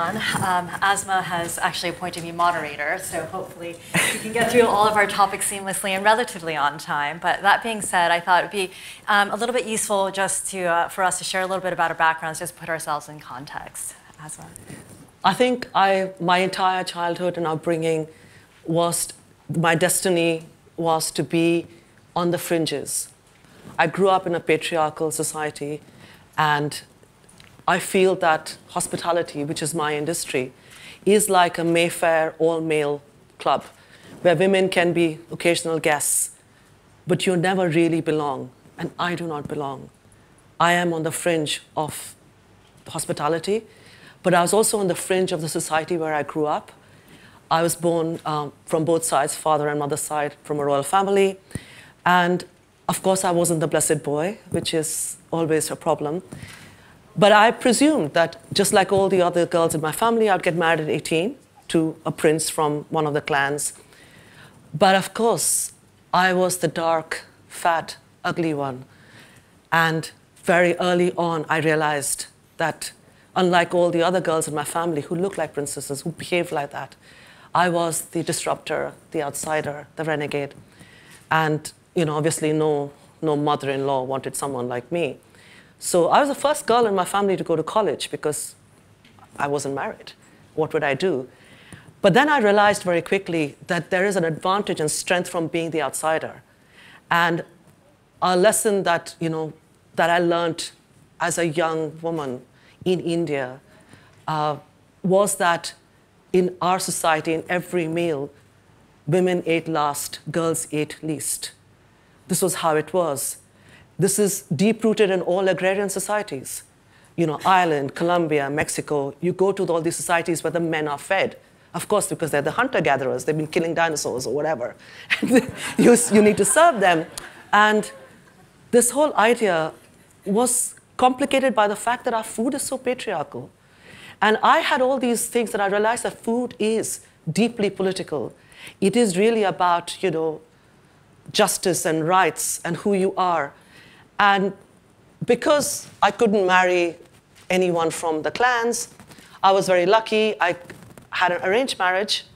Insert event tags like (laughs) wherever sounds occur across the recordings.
on. Um, Asma has actually appointed me moderator, so hopefully we can get through all of our topics seamlessly and relatively on time. But that being said, I thought it would be um, a little bit useful just to, uh, for us to share a little bit about our backgrounds, just put ourselves in context. Asma. I think I, my entire childhood and upbringing was, my destiny was to be on the fringes. I grew up in a patriarchal society, and I feel that hospitality, which is my industry, is like a Mayfair all male club where women can be occasional guests, but you never really belong. And I do not belong. I am on the fringe of hospitality, but I was also on the fringe of the society where I grew up. I was born um, from both sides, father and mother side, from a royal family. And of course, I wasn't the blessed boy, which is always a problem. But I presumed that just like all the other girls in my family, I'd get married at 18 to a prince from one of the clans. But of course, I was the dark, fat, ugly one. And very early on, I realized that unlike all the other girls in my family who looked like princesses, who behaved like that, I was the disruptor, the outsider, the renegade. And you know, obviously no, no mother-in-law wanted someone like me. So I was the first girl in my family to go to college because I wasn't married. What would I do? But then I realized very quickly that there is an advantage and strength from being the outsider. And a lesson that, you know, that I learned as a young woman in India uh, was that in our society, in every meal, women ate last, girls ate least. This was how it was. This is deep rooted in all agrarian societies. You know, Ireland, Colombia, Mexico, you go to all these societies where the men are fed. Of course, because they're the hunter gatherers, they've been killing dinosaurs or whatever. (laughs) you, you need to serve them. And this whole idea was complicated by the fact that our food is so patriarchal. And I had all these things that I realized that food is deeply political. It is really about, you know, justice and rights and who you are. And because I couldn't marry anyone from the clans, I was very lucky. I had an arranged marriage,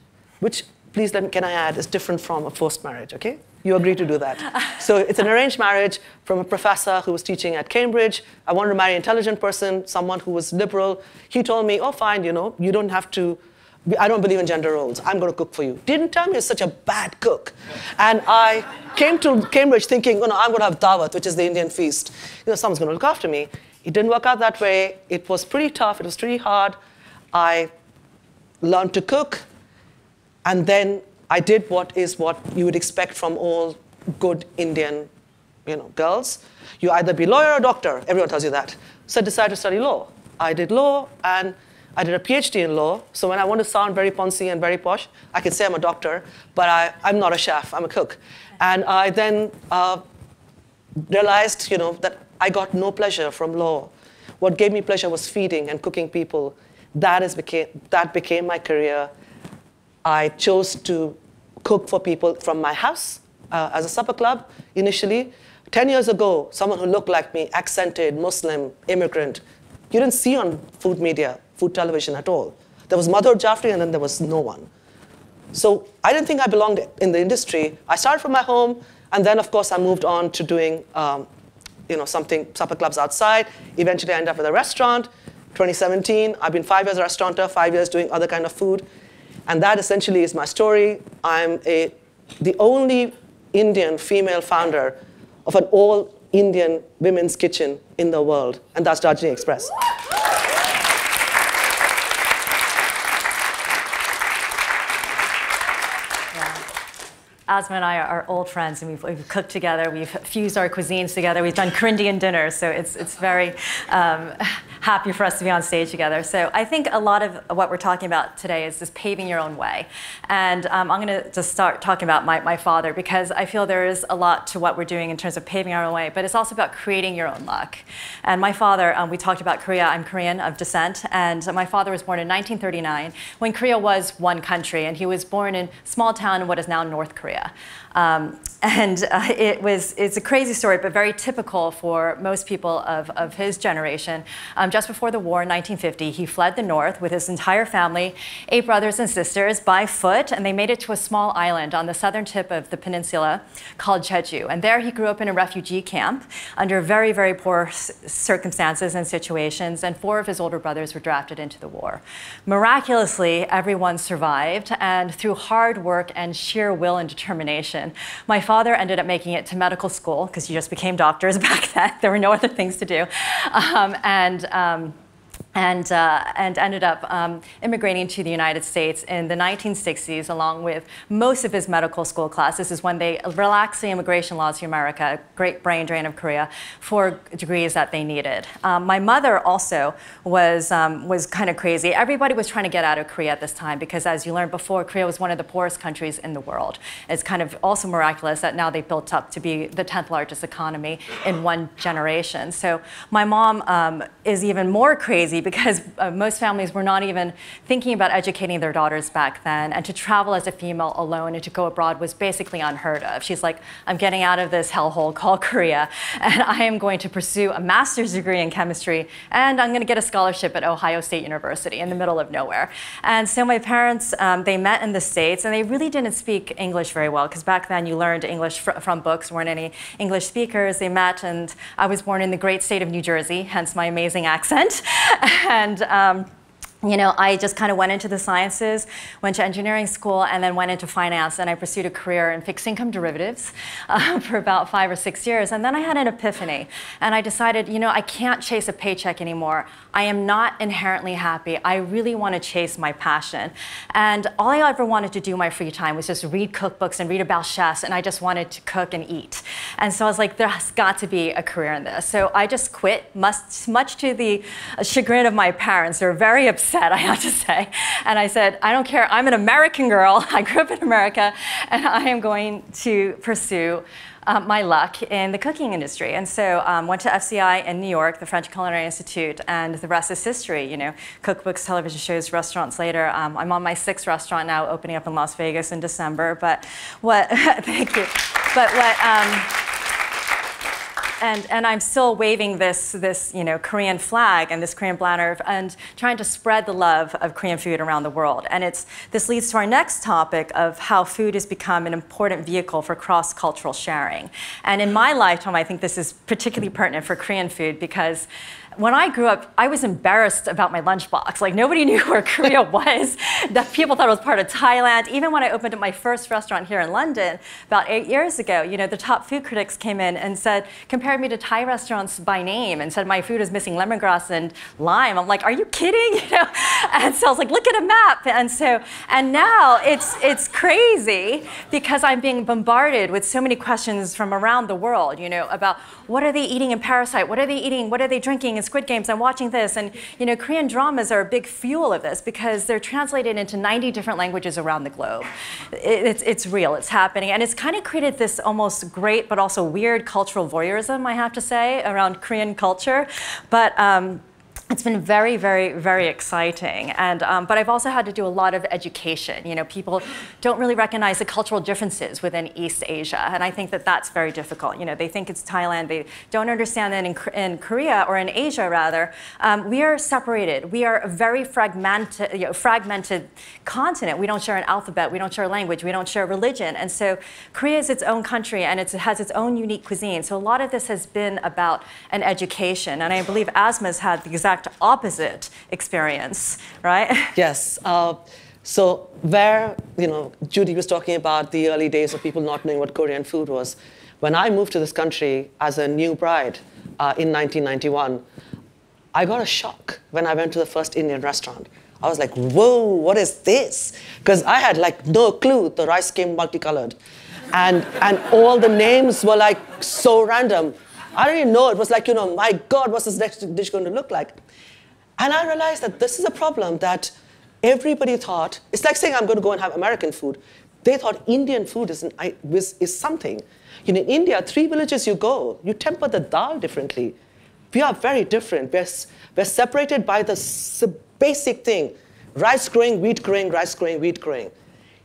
which, please let me, can I add, is different from a forced marriage, okay? You agree to do that. (laughs) so it's an arranged marriage from a professor who was teaching at Cambridge. I wanted to marry an intelligent person, someone who was liberal. He told me, oh, fine, you know, you don't have to I don't believe in gender roles. I'm going to cook for you. Didn't tell me you're such a bad cook. And I came to Cambridge thinking, oh, no, I'm going to have dawat, which is the Indian feast. You know, someone's going to look after me. It didn't work out that way. It was pretty tough. It was pretty hard. I learned to cook. And then I did what is what you would expect from all good Indian you know, girls. You either be lawyer or doctor. Everyone tells you that. So I decided to study law. I did law, and I did a PhD in law, so when I want to sound very poncy and very posh, I can say I'm a doctor, but I, I'm not a chef, I'm a cook. And I then uh, realized, you know, that I got no pleasure from law. What gave me pleasure was feeding and cooking people. That, is became, that became my career. I chose to cook for people from my house uh, as a supper club initially. 10 years ago, someone who looked like me, accented, Muslim, immigrant, you didn't see on food media food television at all. There was Madhur Jaffrey, and then there was no one. So I didn't think I belonged in the industry. I started from my home, and then, of course, I moved on to doing um, you know, something, supper clubs outside. Eventually, I ended up with a restaurant. 2017, I've been five years a restaurateur, five years doing other kind of food. And that essentially is my story. I'm a, the only Indian female founder of an all Indian women's kitchen in the world, and that's Darjeeling Express. Asma and I are old friends, and we've, we've, cooked together. We've fused our cuisines together. We've done Korean dinners, so it's it's very um, happy for us to be on stage together. So I think a lot of what we're talking about today is just paving your own way, and um, I'm going to just start talking about my, my father because I feel there is a lot to what we're doing in terms of paving our own way, but it's also about creating your own luck. And my father, um, we talked about Korea. I'm Korean of descent, and my father was born in 1939 when Korea was one country, and he was born in a small town in what is now North Korea. Um, (laughs) and uh, it was, it's a crazy story, but very typical for most people of, of his generation. Um, just before the war in 1950, he fled the north with his entire family, eight brothers and sisters, by foot, and they made it to a small island on the southern tip of the peninsula called Jeju. And there he grew up in a refugee camp under very, very poor circumstances and situations, and four of his older brothers were drafted into the war. Miraculously, everyone survived, and through hard work and sheer will and determination, my father ended up making it to medical school because you just became doctors (laughs) back then. There were no other things to do. Um, and um, and, uh, and ended up um, immigrating to the United States in the 1960s, along with most of his medical school class. This is when they relaxed the immigration laws to America, a great brain drain of Korea, for degrees that they needed. Um, my mother also was, um, was kind of crazy. Everybody was trying to get out of Korea at this time because, as you learned before, Korea was one of the poorest countries in the world. It's kind of also miraculous that now they built up to be the 10th largest economy in one generation. So my mom um, is even more crazy because uh, most families were not even thinking about educating their daughters back then. And to travel as a female alone and to go abroad was basically unheard of. She's like, I'm getting out of this hellhole called Korea, (laughs) and I am going to pursue a master's degree in chemistry, and I'm going to get a scholarship at Ohio State University in the middle of nowhere. And so my parents, um, they met in the States, and they really didn't speak English very well, because back then you learned English fr from books, weren't any English speakers. They met, and I was born in the great state of New Jersey, hence my amazing accent. (laughs) (laughs) and um, you know, I just kind of went into the sciences, went to engineering school, and then went into finance. And I pursued a career in fixed income derivatives (laughs) uh, for about five or six years. And then I had an epiphany. And I decided, you know, I can't chase a paycheck anymore. I am not inherently happy. I really want to chase my passion. And all I ever wanted to do in my free time was just read cookbooks and read about chefs. And I just wanted to cook and eat. And so I was like, there's got to be a career in this. So I just quit, much, to the chagrin of my parents. They were very upset upset, I have to say. And I said, I don't care. I'm an American girl. (laughs) I grew up in America, and I am going to pursue um, my luck in the cooking industry. And so um, went to FCI in New York, the French Culinary Institute, and the rest is history. You know, cookbooks, television shows, restaurants later. Um, I'm on my sixth restaurant now, opening up in Las Vegas in December. But what? (laughs) thank you. But what? Um, and, and I'm still waving this, this you know, Korean flag and this Korean banner and trying to spread the love of Korean food around the world. And it's, this leads to our next topic of how food has become an important vehicle for cross-cultural sharing. And in my lifetime, I think this is particularly pertinent for Korean food because when I grew up, I was embarrassed about my lunchbox. Like nobody (laughs) knew where Korea was. that people thought it was part of Thailand. Even when I opened up my first restaurant here in London about eight years ago, you know, the top food critics came in and said, compared me to Thai restaurants by name and said my food is missing lemongrass and lime. I'm like, are you kidding? (laughs) You know? And so I was like, look at a map. And so, and now it's it's crazy because I'm being bombarded with so many questions from around the world, you know, about what are they eating in Parasite? What are they eating? What are they drinking? Squid Games, I'm watching this, and you know, Korean dramas are a big fuel of this because they're translated into 90 different languages around the globe. It's, it's real, it's happening, and it's kind of created this almost great but also weird cultural voyeurism, I have to say, around Korean culture. But um, it's been very, very, very exciting. And, um, but I've also had to do a lot of education. You know, people don't really recognize the cultural differences within East Asia. And I think that that's very difficult. You know, they think it's Thailand. They don't understand that in, in Korea, or in Asia rather, um, we are separated. We are a very fragmented, you know, fragmented continent. We don't share an alphabet. We don't share language. We don't share religion. And so Korea is its own country and it has its own unique cuisine. So a lot of this has been about an education. And I believe Asma's had the exact exact opposite experience, right? (laughs) Yes. Uh, so where, you know, Judy was talking about the early days of people not knowing what Korean food was. When I moved to this country as a new bride uh, in 1991, I got a shock when I went to the first Indian restaurant. I was like, whoa, what is this? Because I had like no clue the rice came multicolored. And, and all the names were like so random. I didn't know. It was like, you know, my God, what's this next dish going to look like? And I realized that this is a problem that everybody thought, it's like saying I'm going to go and have American food. They thought Indian food is, an, is, is something. You know, in India, three villages you go, you temper the dal differently. We are very different. We're, we're separated by the basic thing rice growing, wheat growing, rice growing, wheat growing.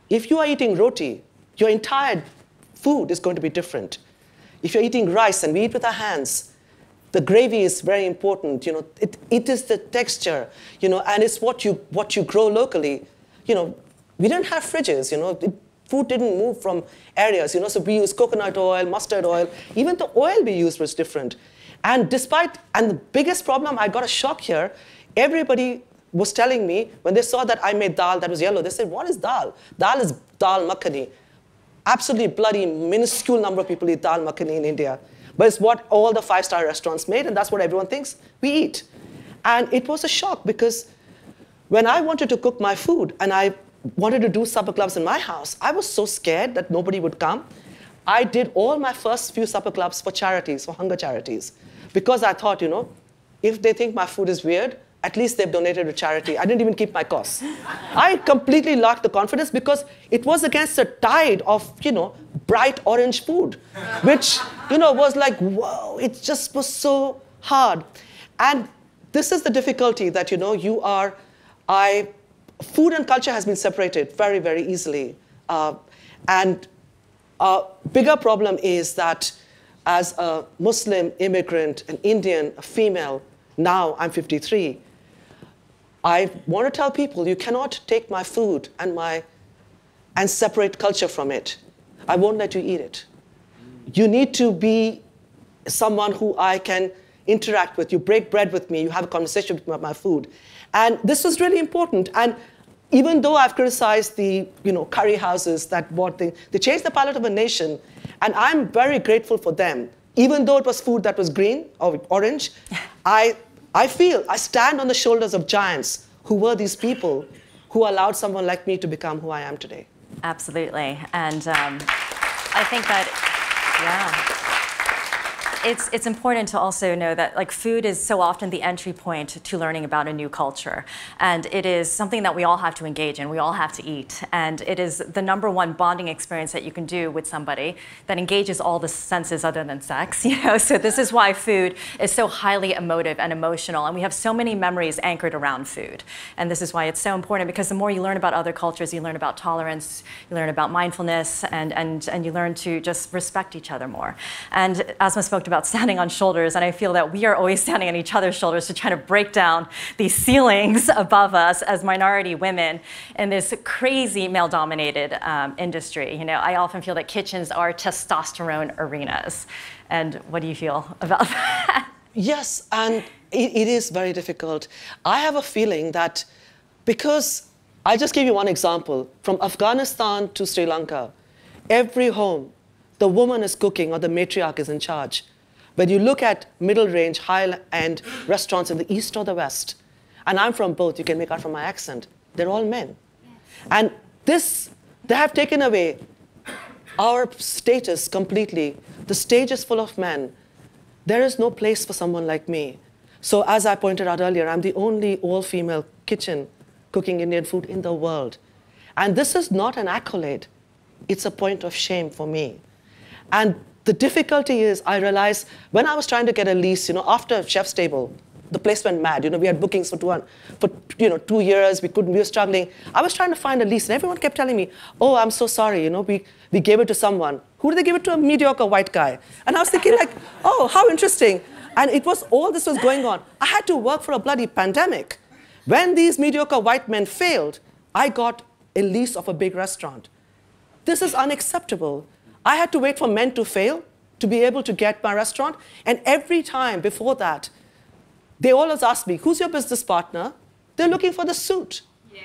If you are eating roti, your entire food is going to be different. If you're eating rice and we eat with our hands, the gravy is very important. You know, it, it is the texture, you know, and it's what you, what you grow locally. You know, we didn't have fridges, you know, it, food didn't move from areas, you know, so we use coconut oil, mustard oil, even the oil we used was different. And despite, and the biggest problem, I got a shock here, everybody was telling me, when they saw that I made dal that was yellow, they said, what is dal? Dal is dal makhani. Absolutely bloody minuscule number of people eat dal makhani in India. But it's what all the five-star restaurants made, and that's what everyone thinks we eat. And it was a shock because when I wanted to cook my food and I wanted to do supper clubs in my house, I was so scared that nobody would come. I did all my first few supper clubs for charities, for hunger charities, because I thought, you know, if they think my food is weird, at least they've donated to charity. I didn't even keep my costs. I completely lacked the confidence because it was against a tide of, you know, bright orange food, which, you know, was like, whoa, it just was so hard. And this is the difficulty that, you know, you are, I, food and culture has been separated very, very easily. Uh, and a bigger problem is that as a Muslim immigrant, an Indian, a female, now I'm 53, I want to tell people you cannot take my food and, my, and separate culture from it. I won't let you eat it. You need to be someone who I can interact with. You break bread with me, you have a conversation with about my food. And this was really important. And even though I've criticized the you know, curry houses that bought they, they changed the palate of a nation, and I'm very grateful for them. Even though it was food that was green or orange, (laughs) I I feel I stand on the shoulders of giants who were these people who allowed someone like me to become who I am today. Absolutely. And um, I think that, yeah it's, it's important to also know that like food is so often the entry point to learning about a new culture. And it is something that we all have to engage in, we all have to eat. And it is the number one bonding experience that you can do with somebody that engages all the senses other than sex, (laughs) you know? So this is why food is so highly emotive and emotional. And we have so many memories anchored around food. And this is why it's so important because the more you learn about other cultures, you learn about tolerance, you learn about mindfulness, and, and, and you learn to just respect each other more. And Asma spoke about standing on shoulders, and I feel that we are always standing on each other's shoulders to try to break down these ceilings (laughs) above us as minority women in this crazy male-dominated um, industry. You know, I often feel that kitchens are testosterone arenas. And what do you feel (laughs) about that? Yes, and it, it is very difficult. I have a feeling that because I'll just give you one example. From Afghanistan to Sri Lanka, every home, the woman is cooking or the matriarch is in charge. When you look at middle range, high end restaurants in the east or the west, and I'm from both, you can make out from my accent, they're all men. And this, they have taken away our status completely. The stage is full of men. There is no place for someone like me. So, as I pointed out earlier, I'm the only all female kitchen cooking Indian food in the world. And this is not an accolade, it's a point of shame for me. And the difficulty is, I realized when I was trying to get a lease, you know, after Chef's Table, the place went mad. You know, we had bookings for two, for you know two years. We couldn't. We were struggling. I was trying to find a lease, and everyone kept telling me, "Oh, I'm so sorry. You know, we we gave it to someone. Who did they give it to? A mediocre white guy." And I was thinking, like, (laughs) "Oh, how interesting." And it was all this was going on. I had to work for a bloody pandemic. When these mediocre white men failed, I got a lease of a big restaurant. This is unacceptable. I had to wait for men to fail to be able to get my restaurant. And every time before that, they always ask me, who's your business partner? They're looking for the suit. Yeah.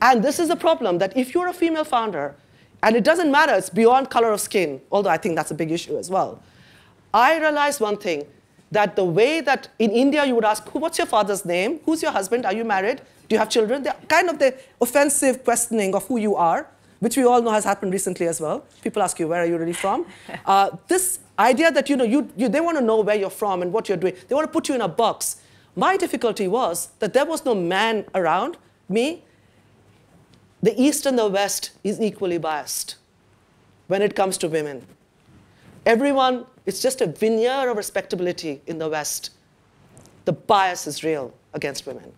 And this is the problem that if you're a female founder, and it doesn't matter, it's beyond color of skin, although I think that's a big issue as well. I realized one thing, that the way that in India you would ask, what's your father's name? Who's your husband? Are you married? Do you have children? They're kind of the offensive questioning of who you are which we all know has happened recently as well. People ask you, where are you really from? (laughs) Uh, this idea that you know, you, you, they want to know where you're from and what you're doing. They want to put you in a box. My difficulty was that there was no man around me. The East and the West is equally biased when it comes to women. Everyone, it's just a veneer of respectability in the West. The bias is real against women.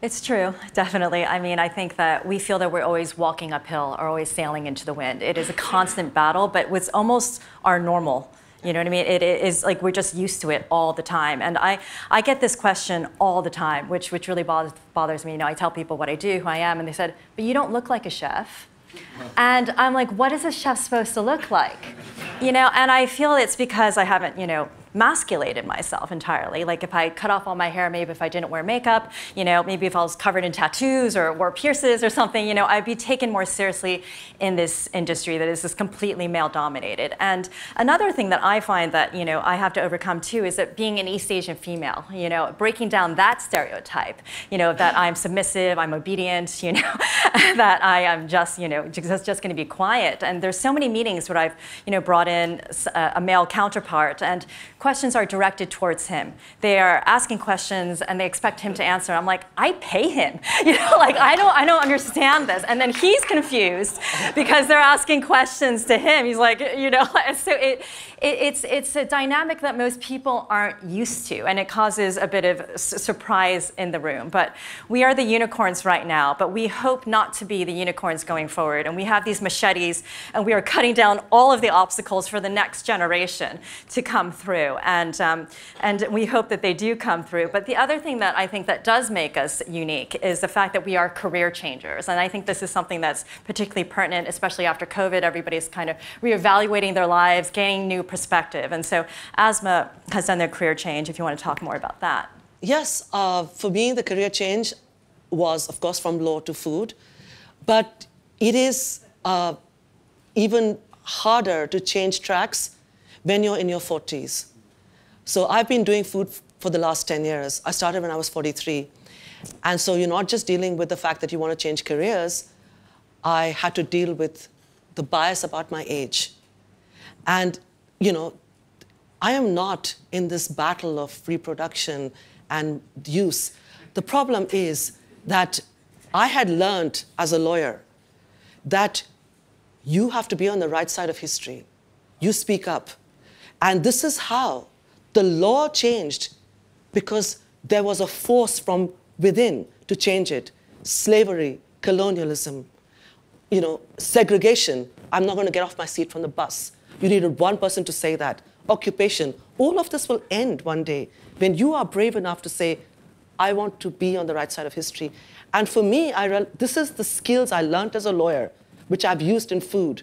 It's true, definitely. I mean, I think that we feel that we're always walking uphill or always sailing into the wind. It is a constant battle, but it's almost our normal You know what I mean? It is like we're just used to it all the time. And I, I get this question all the time, which, which really bothers, bothers me. You know, I tell people what I do, who I am, and they said, but you don't look like a chef. And I'm like, what is a chef supposed to look like? You know, and I feel it's because I haven't, you know, masculated myself entirely. Like if I cut off all my hair, maybe if I didn't wear makeup, you know, maybe if I was covered in tattoos or wore pierces or something, you know, I'd be taken more seriously in this industry that is just completely male dominated. And another thing that I find that, you know, I have to overcome too is that being an East Asian female, you know, breaking down that stereotype, you know, that I'm submissive, I'm obedient, you know, (laughs) that I am just, you know, just, just going to be quiet. And there's so many meetings where I've, you know, brought in a, uh, a male counterpart and questions are directed towards him. They are asking questions and they expect him to answer. I'm like, I pay him. (laughs) You know, like I don't I don't understand this. And then he's confused because they're asking questions to him. He's like, you know, (laughs) so it, it it's it's a dynamic that most people aren't used to and it causes a bit of surprise in the room. But we are the unicorns right now, but we hope not to be the unicorns going forward. And we have these machetes and we are cutting down all of the obstacles for the next generation to come through and, um, and we hope that they do come through. But the other thing that I think that does make us unique is the fact that we are career changers. And I think this is something that's particularly pertinent, especially after COVID. Everybody's kind of reevaluating their lives, gaining new perspective. And so Asma has done their career change, if you want to talk more about that. Yes, uh, for me, the career change was, of course, from law to food. But it is uh, even harder to change tracks when you're in your 40s. So I've been doing food for the last 10 years. I started when I was 43. And so you're not just dealing with the fact that you want to change careers. I had to deal with the bias about my age. And, you know, I am not in this battle of reproduction and use. The problem is that I had learned as a lawyer that you have to be on the right side of history. You speak up. And this is how the law changed because there was a force from within to change it. Slavery, colonialism, you know, segregation. I'm not going to get off my seat from the bus. You needed one person to say that. Occupation. All of this will end one day when you are brave enough to say, I want to be on the right side of history. And for me, I this is the skills I learned as a lawyer, which I've used in food.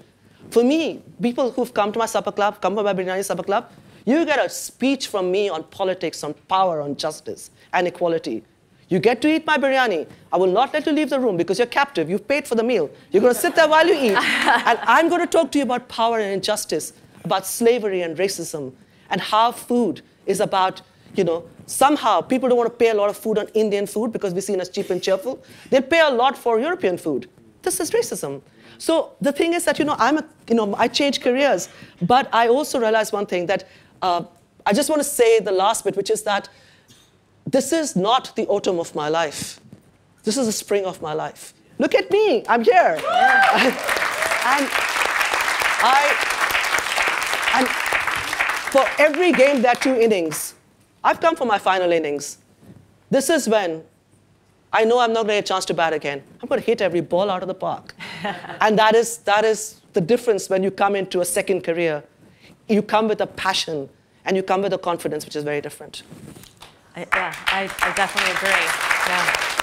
For me, people who've come to my supper club, come to my biryani supper club, you get a speech from me on politics, on power, on justice and equality. You get to eat my biryani. I will not let you leave the room because you're captive. You've paid for the meal. You're going to sit there while you eat. (laughs) and I'm going to talk to you about power and injustice, about slavery and racism, and how food is about, you know, somehow people don't want to pay a lot of food on Indian food because we're seen as cheap and cheerful. They pay a lot for European food. This is racism. So the thing is that, you know, I'm a, you know, I change careers, but I also realize one thing that uh, I just want to say the last bit, which is that this is not the autumn of my life. This is the spring of my life. Look at me, I'm here. (laughs) and I, and for every game, there are two innings. I've come for my final innings. This is when I know I'm not going to get a chance to bat again. I'm going to hit every ball out of the park. (laughs) and that is, that is the difference when you come into a second career you come with a passion and you come with a confidence which is very different. I, yeah, I, I definitely agree. Yeah.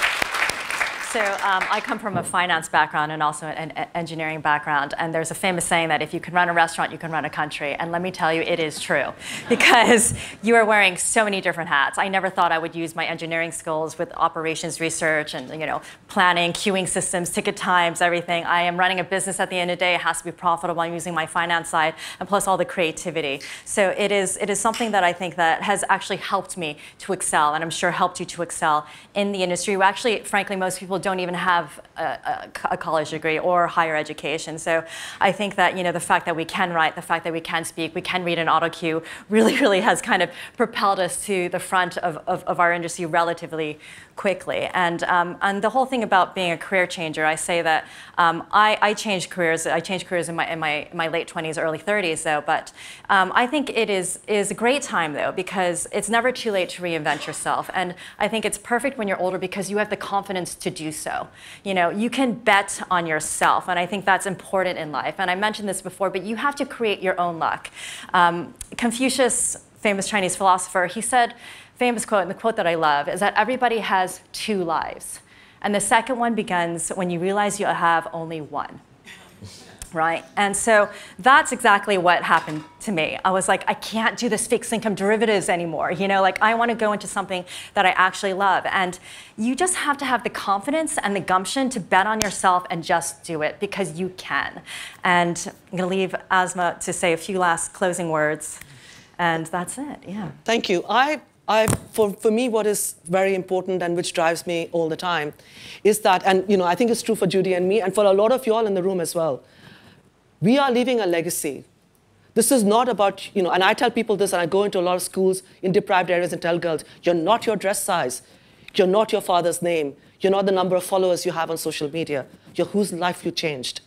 So um, I come from a finance background and also an engineering background, and there's a famous saying that if you can run a restaurant, you can run a country. And let me tell you, it is true, (laughs) because you are wearing so many different hats. I never thought I would use my engineering skills with operations research and you know planning, queuing systems, ticket times, everything. I am running a business at the end of the day. It has to be profitable. I'm using my finance side, and plus all the creativity. So it is it is something that I think that has actually helped me to excel, and I'm sure helped you to excel in the industry. Actually, frankly, most people don't even have a, a, a, college degree or higher education. So I think that you know the fact that we can write, the fact that we can speak, we can read an auto cue, really, (laughs) really has kind of propelled us to the front of, of, of our industry relatively quickly. And, um, and the whole thing about being a career changer, I say that um, I, I, changed careers. I changed careers in my, in my, my late 20s, early 30s, though. But um, I think it is, is a great time, though, because it's never too late to reinvent yourself. And I think it's perfect when you're older because you have the confidence to do so. You know, you can bet on yourself, and I think that's important in life. And I mentioned this before, but you have to create your own luck. Um, Confucius, famous Chinese philosopher, he said, famous quote, and the quote that I love is that everybody has two lives. And the second one begins when you realize you have only one (laughs) right? And so that's exactly what happened to me. I was like, I can't do this fixed income derivatives anymore. You know, like I want to go into something that I actually love. And you just have to have the confidence and the gumption to bet on yourself and just do it because you can. And I'm going to leave Asma to say a few last closing words. And that's it, yeah. Thank you. I I, for, for me, what is very important and which drives me all the time is that, and you know, I think it's true for Judy and me, and for a lot of you all in the room as well, we are leaving a legacy. This is not about, you know, and I tell people this, and I go into a lot of schools in deprived areas and tell girls, you're not your dress size. You're not your father's name. You're not the number of followers you have on social media. You're whose life you changed.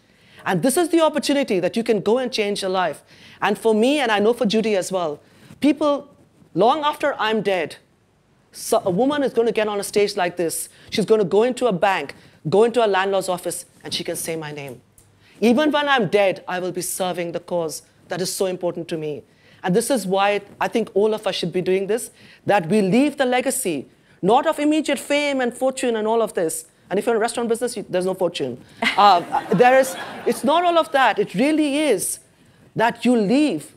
And this is the opportunity that you can go and change your life. And for me, and I know for Judy as well, people, long after I'm dead, so a woman is going to get on a stage like this. She's going to go into a bank, go into a landlord's office, and she can say my name. Even when I'm dead, I will be serving the cause that is so important to me. And this is why I think all of us should be doing this, that we leave the legacy, not of immediate fame and fortune and all of this. And if you're in a restaurant business, you, there's no fortune. (laughs) Uh, there is, it's not all of that. It really is that you leave.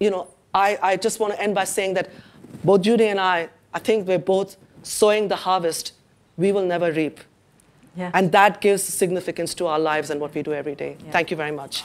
You know, I, I just want to end by saying that both Judy and I, I think we're both sowing the harvest we will never reap. Yeah. And that gives significance to our lives and what we do every day. Yeah. Thank you very much.